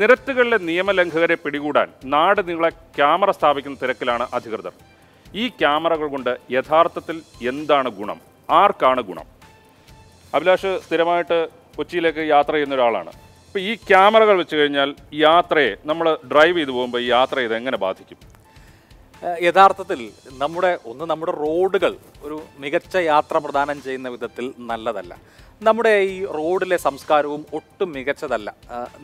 നിരത്തുകളിലെ നിയമലംഘകരെ പിടികൂടാൻ നാട് നീളെ ക്യാമറ സ്ഥാപിക്കുന്ന തിരക്കിലാണ് അധികൃതർ. ഈ ക്യാമറകൾ കൊണ്ട് യഥാർത്ഥത്തിൽ എന്താണ് ഗുണം? ആർക്കാണ് ഗുണം? അഭിലാഷ് സ്ഥിരമായിട്ട് കൊച്ചിയിലേക്ക് യാത്ര ചെയ്യുന്ന ഒരാളാണ്. അപ്പോൾ ഈ ക്യാമറകൾ വെച്ച് കഴിഞ്ഞാൽ യാത്രയെ നമ്മൾ ഡ്രൈവ് ചെയ്ത് പോകുമ്പോൾ ഈ യാത്ര ഇത് എങ്ങനെ ബാധിക്കും? യഥാർത്ഥത്തിൽ നമ്മുടെ ഒന്ന് നമ്മുടെ റോഡുകൾ ഒരു മികച്ച യാത്ര പ്രദാനം ചെയ്യുന്ന വിധത്തിൽ നല്ലതല്ല. നമ്മുടെ ഈ റോഡിലെ സംസ്കാരവും ഒട്ടും മികച്ചതല്ല.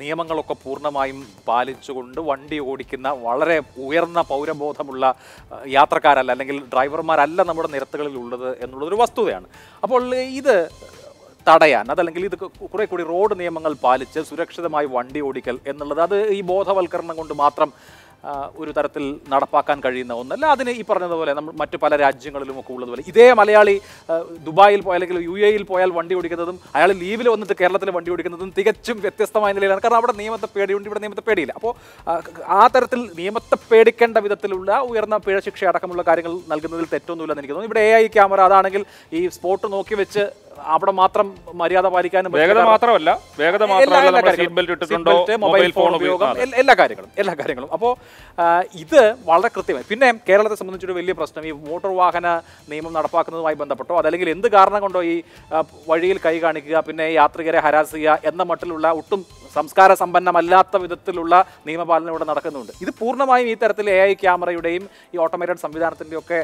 നിയമങ്ങളൊക്കെ പൂർണമായും പാലിച്ചുകൊണ്ട് വണ്ടി ഓടിക്കുന്ന വളരെ ഉയർന്ന പൗരബോധമുള്ള യാത്രക്കാരല്ല അല്ലെങ്കിൽ ഡ്രൈവർമാരല്ല നമ്മുടെ നിരത്തുകളിൽ ഉള്ളത് എന്നുള്ളതൊരു വസ്തുതയാണ്. അപ്പോൾ ഇത് തടയാൻ അതല്ലെങ്കിൽ ഇത് കുറെ കൂടി റോഡ് നിയമങ്ങൾ പാലിച്ച് സുരക്ഷിതമായി വണ്ടി ഓടിക്കൽ എന്നുള്ളത് അത് ഈ ബോധവൽക്കരണം കൊണ്ട് മാത്രം ഒരു തരത്തിൽ നടപ്പാക്കാൻ കഴിയുന്ന ഒന്നല്ല. അതിന് ഈ പറഞ്ഞതുപോലെ നമ്മൾ മറ്റു പല രാജ്യങ്ങളിലും ഒക്കെ ഉള്ളതുപോലെ. ഇതേ മലയാളി ദുബായിൽ പോയാൽ അല്ലെങ്കിൽ യു എയിൽ പോയാൽ വണ്ടി ഓടിക്കുന്നതും അയാൾ ലീവിൽ വന്നിട്ട് കേരളത്തിൽ വണ്ടി ഓടിക്കുന്നതും തികച്ചും വ്യത്യസ്തമായ നിലയിലാണ്. കാരണം അവിടെ നിയമത്തെ പേടിയുണ്ട് ഇവിടെ നിയമത്തെ പേടിയില്ല. അപ്പോൾ ആ, തരത്തിൽ നിയമത്തെ പേടിക്കേണ്ട വിധത്തിലുള്ള ഉയർന്ന പിഴ ശിക്ഷ അടക്കമുള്ള കാര്യങ്ങൾ നൽകുന്നതിൽ തെറ്റൊന്നുമില്ലെന്ന് എനിക്ക് തോന്നുന്നു. ഇവിടെ എ ഐ ക്യാമറ അതാണെങ്കിൽ ഈ സ്പോട്ട് നോക്കി വെച്ച് അവിടെ മാത്രം മര്യാദ പാലിക്കാനും വേഗത മാത്രമല്ല. വേഗത മാത്രമല്ല മൊബൈൽ ഫോൺ ഉപയോഗം എല്ലാ കാര്യങ്ങളും എല്ലാ കാര്യങ്ങളും. അപ്പോൾ ഇത് വളരെ കൃത്യമായി. പിന്നെ കേരളത്തെ സംബന്ധിച്ചൊരു വലിയ പ്രശ്നം ഈ മോട്ടോർ വാഹന നിയമം നടപ്പാക്കുന്നതുമായി ബന്ധപ്പെട്ടോ അതല്ലെങ്കിൽ എന്ത് കാരണം കൊണ്ടോ ഈ വഴിയിൽ കൈ കാണിക്കുക പിന്നെ യാത്രികരെ ഹരാസ് ചെയ്യുക എന്ന മട്ടിലുള്ള ഒട്ടും സംസ്കാര സമ്പന്നമല്ലാത്ത വിധത്തിലുള്ള നിയമപാലനം ഇവിടെ നടക്കുന്നുണ്ട്. ഇത് പൂർണമായും ഈ തരത്തിൽ എ ഐ ക്യാമറയുടെയും ഈ ഓട്ടോമേറ്റഡ് സംവിധാനത്തിന്റെയൊക്കെ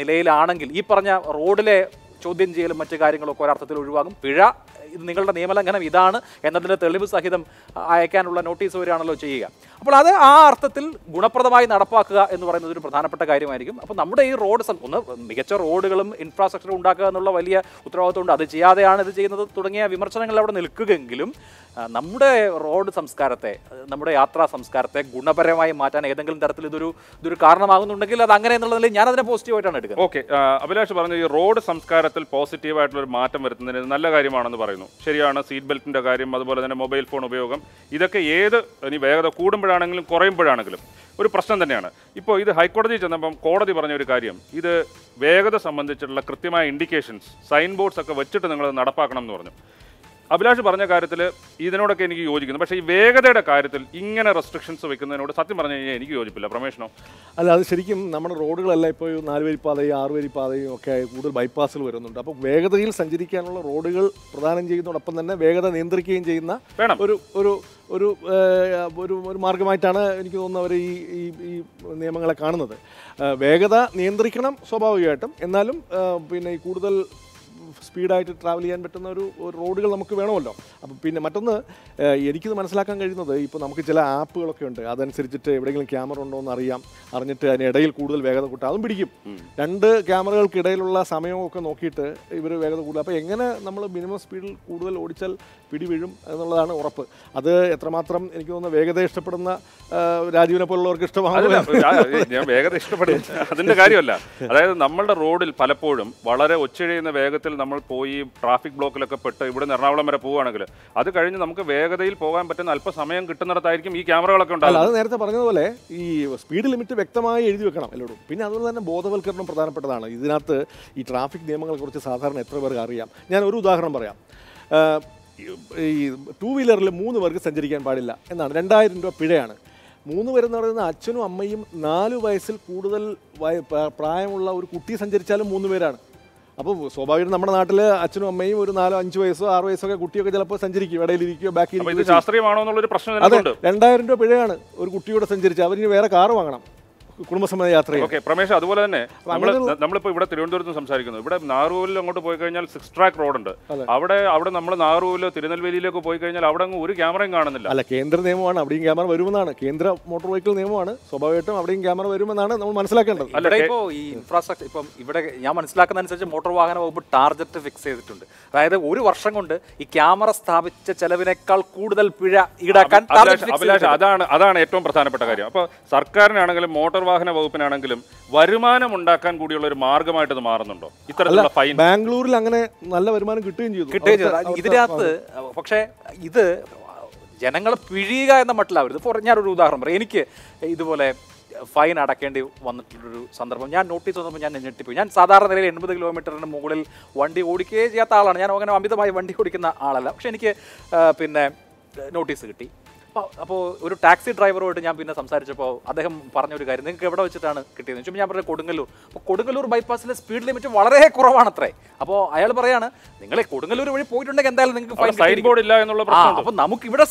നിലയിലാണെങ്കിൽ ഈ പറഞ്ഞ റോഡിലെ ചോദ്യം ചെയ്യലും മറ്റു കാര്യങ്ങളൊക്കെ ഒരർത്ഥത്തിൽ ഒഴിവാകും. പിഴ ഇത് നിങ്ങളുടെ നിയമലംഘനം ഇതാണ് എന്നതിന്റെ തെളിവ് സഹിതം അയക്കാനുള്ള നോട്ടീസ് വരികയാണല്ലോ ചെയ്യുക. അപ്പോൾ അത് ആ അർത്ഥത്തിൽ ഗുണപ്രദമായി നടപ്പാക്കുക എന്ന് പറയുന്നത് ഒരു പ്രധാനപ്പെട്ട കാര്യമായിരിക്കും. അപ്പോൾ നമ്മുടെ ഈ റോഡ് ഒന്ന് മികച്ച റോഡുകളും ഇൻഫ്രാസ്ട്രക്ചറും ഉണ്ടാക്കുക എന്നുള്ള വലിയ ഉത്തരവാദിത്വമുണ്ട് അത് ചെയ്യാതെയാണ് ഇത് ചെയ്യുന്നത് തുടങ്ങിയ വിമർശനങ്ങൾ അവിടെ നിൽക്കുകയെങ്കിലും നമ്മുടെ റോഡ് സംസ്കാരത്തെ നമ്മുടെ യാത്രാ സംസ്കാരത്തെ ഗുണപരമായി മാറ്റാൻ ഏതെങ്കിലും തരത്തിൽ ഇതൊരു ഇതൊരു കാരണമാകുന്നുണ്ടെങ്കിൽ അത് അങ്ങനെ എന്നുള്ളതിൽ ഞാൻ അതിനെ പോസിറ്റീവായിട്ടാണ് എടുക്കുന്നത്. ഓക്കെ അഭിലാഷ് പറഞ്ഞ ഈ റോഡ് സംസ്കാരത്തിൽ പോസിറ്റീവായിട്ടുള്ള ഒരു മാറ്റം വരുത്തുന്നതിന് നല്ല കാര്യമാണെന്ന് പറയുന്നു. ശരിയാണ് സീറ്റ് ബെൽറ്റിന്റെ കാര്യം അതുപോലെ തന്നെ മൊബൈൽ ഫോൺ ഉപയോഗം. ഇതൊക്കെ ഏത് ഇനി വേഗത കൂടുമ്പോഴാണെങ്കിലും കുറയുമ്പോഴാണെങ്കിലും ഒരു പ്രശ്നം തന്നെയാണ്. ഇപ്പോൾ ഇത് ഹൈക്കോടതി ചെന്നപ്പം കോടതി പറഞ്ഞ ഒരു കാര്യം ഇത് വേഗത സംബന്ധിച്ചിട്ടുള്ള കൃത്യമായ ഇൻഡിക്കേഷൻസ് സൈൻ ബോർഡ്സ് ഒക്കെ വെച്ചിട്ട് നിങ്ങൾ നടപ്പാക്കണം എന്ന് പറഞ്ഞു. അഭിലാഷ് പറഞ്ഞ കാര്യത്തിൽ ഇതിനോടൊക്കെ എനിക്ക് യോജിക്കുന്നു. പക്ഷേ ഈ വേഗതയുടെ കാര്യത്തിൽ ഇങ്ങനെ റെസ്ട്രിക്ഷൻസ് വെക്കുന്നതിനോട് സത്യം പറഞ്ഞു കഴിഞ്ഞാൽ എനിക്ക് യോജിപ്പില്ല. പ്രമേഷനോ? അല്ല അത് ശരിക്കും നമ്മുടെ റോഡുകളെല്ലാം ഇപ്പോൾ നാലുവരിപ്പാതയും ആറുവരിപ്പാതയും ഒക്കെ ആയി കൂടുതൽ ബൈപ്പാസുകൾ വരുന്നുണ്ട്. അപ്പോൾ വേഗതയിൽ സഞ്ചരിക്കാനുള്ള റോഡുകൾ പ്രദാനം ചെയ്യുന്നതോടൊപ്പം തന്നെ വേഗത നിയന്ത്രിക്കുകയും ചെയ്യുന്ന വേണം. ഒരു ഒരു ഒരു ഒരു ഒരു മാർഗമായിട്ടാണ് എനിക്ക് തോന്നുന്നത് അവർ ഈ ഈ ഈ നിയമങ്ങളെ കാണുന്നത്. വേഗത നിയന്ത്രിക്കണം സ്വാഭാവികമായിട്ടും. എന്നാലും പിന്നെ ഈ കൂടുതൽ സ്പീഡായിട്ട് ട്രാവൽ ചെയ്യാൻ പറ്റുന്ന ഒരു റോഡുകൾ നമുക്ക് വേണമല്ലോ. അപ്പം പിന്നെ മറ്റൊന്ന് എനിക്കിത് മനസ്സിലാക്കാൻ കഴിയുന്നത് ഇപ്പോൾ നമുക്ക് ചില ആപ്പുകളൊക്കെ ഉണ്ട്. അതനുസരിച്ചിട്ട് എവിടെയെങ്കിലും ക്യാമറ ഉണ്ടോ എന്ന് അറിയാം. അറിഞ്ഞിട്ട് അതിനിടയിൽ കൂടുതൽ വേഗത കൂട്ടാം. അതും പിടിക്കും. രണ്ട് ക്യാമറകൾക്കിടയിലുള്ള സമയമൊക്കെ നോക്കിയിട്ട് ഇവർ വേഗത കൂടുതൽ അപ്പോൾ എങ്ങനെ നമ്മൾ മിനിമം സ്പീഡിൽ കൂടുതൽ ഓടിച്ചാൽ പിടി വീഴും എന്നുള്ളതാണ് ഉറപ്പ്. അത് എത്രമാത്രം എനിക്ക് തോന്നുന്നു വേഗത ഇഷ്ടപ്പെടുന്ന രാജീവിനെ പോലുള്ളവർക്ക് ഇഷ്ടമാണ് ഞാൻ വേഗത ഇഷ്ടപ്പെടും അതിന്റെ കാര്യമല്ല. അതായത് നമ്മളുടെ റോഡിൽ പലപ്പോഴും വളരെ ഒച്ചഴിയുന്ന വേഗത്തിൽ നമ്മൾ പോയി ട്രാഫിക് ബ്ലോക്കിലൊക്കെ പെട്ട് ഇവിടെ നിന്ന് എറണാകുളം വരെ പോവുകയാണെങ്കിൽ അത് കഴിഞ്ഞ് നമുക്ക് വേഗതയിൽ പോകാൻ പറ്റുന്ന അല്പസമയം കിട്ടുന്നിടത്തായിരിക്കും ഈ ക്യാമറകളൊക്കെ ഉണ്ടാകുന്നത് അത് നേരത്തെ പറഞ്ഞതുപോലെ ഈ സ്പീഡ് ലിമിറ്റ് വ്യക്തമായി എഴുതി വെക്കണം എല്ലാവരും പിന്നെ അതുപോലെ തന്നെ ബോധവൽക്കരണം പ്രധാനപ്പെട്ടതാണ്. ഇതിനകത്ത് ഈ ട്രാഫിക് നിയമങ്ങളെ നിയമങ്ങളെക്കുറിച്ച് സാധാരണ എത്ര പേർക്ക് അറിയാം? ഞാൻ ഒരു ഉദാഹരണം പറയാം. ഈ ടൂ വീലറിൽ മൂന്ന് പേർക്ക് സഞ്ചരിക്കാൻ പാടില്ല എന്നാണ്. രണ്ടായിരം രൂപ പിഴയാണ്. മൂന്ന് പേരെന്ന് പറയുന്ന അച്ഛനും അമ്മയും നാല് വയസ്സിൽ കൂടുതൽ പ്രായമുള്ള ഒരു കുട്ടി സഞ്ചരിച്ചാലും മൂന്ന് പേരാണ്. അപ്പോൾ സ്വാഭാവികമായിട്ടും നമ്മുടെ നാട്ടിൽ അച്ഛനും അമ്മയും ഒരു നാലോ അഞ്ച് വയസ്സോ ആറ് വയസ്സോ ഒക്കെ കുട്ടിയൊക്കെ ചിലപ്പോൾ സഞ്ചരിക്കും ഇടയിലിരിക്കുകയോ ബാക്കി ഇരിക്കുകയോ. ശാസ്ത്രീയമാണോ എന്നുള്ളൊരു പ്രശ്നം അതെ രണ്ടായിരം രൂപ പിഴയാണ് ഒരു കുട്ടിയോടെ സഞ്ചരിച്ച് അവരിനി വേറെ കാറ് വാങ്ങണം. കുടുംബസമേത യാത്ര ഓക്കെ പ്രമേഷ് അതുപോലെ തന്നെ നമ്മൾ നമ്മളിപ്പോൾ ഇവിടെ തിരുവനന്തപുരത്ത് നിന്ന് സംസാരിക്കുന്നു. ഇവിടെ നാറൂരിൽ അങ്ങോട്ട് പോയി കഴിഞ്ഞാൽ സിക്സ് ട്രാക്ക് റോഡ് ഉണ്ട്. അവിടെ അവിടെ നമ്മൾ നാറൂരിലോ തിരുനെൽവേലിയിലേക്ക് പോയി കഴിഞ്ഞാൽ അവിടെ അങ്ങ് ഒരു ക്യാമറയും കാണുന്നില്ല. അല്ല കേന്ദ്ര നിയമമാണ് അവിടെയും ക്യാമറ വരുമെന്നാണ്. കേന്ദ്ര മോട്ടോർ വെഹിക്കിൾ നിയമമാണ്. സ്വാഭാവികമായിട്ടും അവിടെയും ക്യാമറ വരുമെന്നാണ് നമ്മൾ മനസ്സിലാക്കേണ്ടത്. അല്ല, ഇപ്പോ ഇപ്പോൾ ഈ ഇൻഫ്രാസ്ട്രക്ചർ ഇപ്പം ഇവിടെ ഞാൻ മനസ്സിലാക്കുന്ന അനുസരിച്ച് മോട്ടോർ വാഹന വകുപ്പ് ടാർഗറ്റ് ഫിക്സ് ചെയ്തിട്ടുണ്ട്. അതായത് ഒരു വർഷം കൊണ്ട് ഈ ക്യാമറ സ്ഥാപിച്ച ചെലവിനേക്കാൾ കൂടുതൽ പിഴ ഈടാക്കാൻ ടാർഗറ്റ് ഫിക്സ് അഭിലാഷ് അതാണ് അതാണ് ഏറ്റവും പ്രധാനപ്പെട്ട കാര്യം. അപ്പോൾ സർക്കാരിനാണെങ്കിലും മോട്ടോർ വാഹന വകുപ്പിനാണെങ്കിലും വരുമാനം ഉണ്ടാക്കാൻ കൂടിയുള്ള ഒരു മാർഗമായിട്ട് ഇത് മാറുന്നുണ്ടോ? ഇത്തരത്തിലുള്ള ഫൈൻ ബാംഗ്ലൂരിൽ അങ്ങനെ നല്ല വരുമാനം കിട്ടുകയും ചെയ്തു. കിട്ടുകയും ചെയ്തു. ഇതിനകത്ത് പക്ഷേ ഇത് ജനങ്ങളെ പിഴിയുക എന്ന മട്ടിലാവരുത്. ഇപ്പോൾ ഞാനൊരു ഉദാഹരണം പറയാം. എനിക്ക് ഇതുപോലെ ഫൈൻ അടക്കേണ്ടി വന്നിട്ടുള്ളൊരു സന്ദർഭം. ഞാൻ നോട്ടീസ് വന്നപ്പോൾ ഞാൻ ഞെട്ടിപ്പോയി. ഞാൻ സാധാരണ നിലയിൽ എൺപത് കിലോമീറ്ററിന് മുകളിൽ വണ്ടി ഓടിക്കുകയേ ചെയ്യാത്ത ആളാണ്. ഞാൻ അങ്ങനെ അമിതമായി വണ്ടി ഓടിക്കുന്ന ആളല്ല. പക്ഷേ എനിക്ക് പിന്നെ നോട്ടീസ് കിട്ടി. അപ്പോൾ ഒരു ടാക്സി ഡ്രൈവറുമായിട്ട് ഞാൻ പിന്നെ സംസാരിച്ചപ്പോൾ അദ്ദേഹം പറഞ്ഞ ഒരു കാര്യം നിങ്ങൾക്ക് എവിടെ വെച്ചിട്ടാണ് കിട്ടിയത് ഞാൻ പറഞ്ഞത് കൊടുങ്ങല്ലൂർ. അപ്പോൾ കൊടുങ്ങല്ലൂർ ബൈപ്പാസിലെ സ്പീഡ് ലിമിറ്റ് വളരെ കുറവാണത്രേ. അപ്പോൾ അയാൾ പറയാണ് നിങ്ങളെ കൊടുങ്ങല്ലൂർ വഴി പോയിട്ടുണ്ടെങ്കിൽ എന്തായാലും നിങ്ങൾക്ക് ഫൈൻ സൈൻ ബോർഡ് ഇല്ല എന്നുള്ള പ്രശ്നം അപ്പൊ നമുക്ക് ഇവിടെ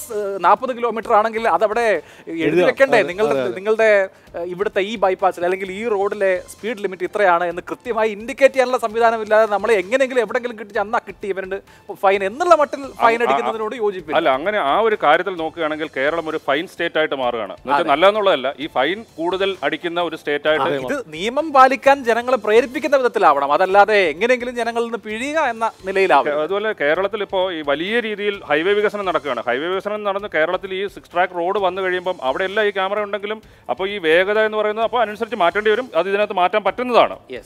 നാൽപ്പത് കിലോമീറ്റർ ആണെങ്കിൽ അതവിടെ എഴുതി വെക്കണ്ടേ? നിങ്ങളുടെ നിങ്ങളുടെ ഇവിടുത്തെ ഈ ബൈപ്പാസിൽ അല്ലെങ്കിൽ ഈ റോഡിലെ സ്പീഡ് ലിമിറ്റ് ഇത്രയാണ് എന്ന് കൃത്യമായി ഇൻഡിക്കേറ്റ് ചെയ്യാനുള്ള സംവിധാനം ഇല്ലാതെ നമ്മളെ എങ്ങനെയെങ്കിലും എവിടെങ്കിലും കിട്ടി അന്നാ കിട്ടി ഇവരുണ്ട്. ഫൈൻ എന്നുള്ള മട്ടിൽ ഫൈൻ അടിക്കുന്നതിനോട് യോജിപ്പില്ല. അല്ല അങ്ങനെ ആ ഒരു കാര്യത്തിൽ നോക്കുകയാണെങ്കിൽ കേരളം ഒരു ഫൈൻ സ്റ്റേറ്റ് ആയിട്ട് മാറുകയാണ്. നല്ലതെന്നുള്ളതല്ല ഈ ഫൈൻ കൂടുതൽ അടിക്കുന്ന ഒരു സ്റ്റേറ്റ് ആയിട്ട് ഇത് നിയമം പാലിക്കാൻ ജനങ്ങളെ പ്രേരിപ്പിക്കുന്ന വിധത്തിലാവണം. അതല്ലാതെ എങ്ങനെയെങ്കിലും ജനങ്ങളിൽ നിന്ന് പിഴിയുക എന്ന നിലയിലാവും. അതുപോലെ കേരളത്തിൽ ഇപ്പോൾ ഈ വലിയ രീതിയിൽ ഹൈവേ വികസനം നടക്കുകയാണ്. ഹൈവേ വികസനം നടന്ന് കേരളത്തിൽ ഈ സിക്സ് ട്രാക്ക് റോഡ് വന്നു കഴിയുമ്പം അവിടെ എല്ലാം ഈ ക്യാമറ ഉണ്ടെങ്കിലും അപ്പോൾ ഈ വേഗത എന്ന് പറയുന്നത് അപ്പോൾ അനുസരിച്ച് മാറ്റേണ്ടി വരും. അത് ഇതിനകത്ത് മാറ്റാൻ പറ്റുന്നതാണ്. യെസ്